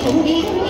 从明。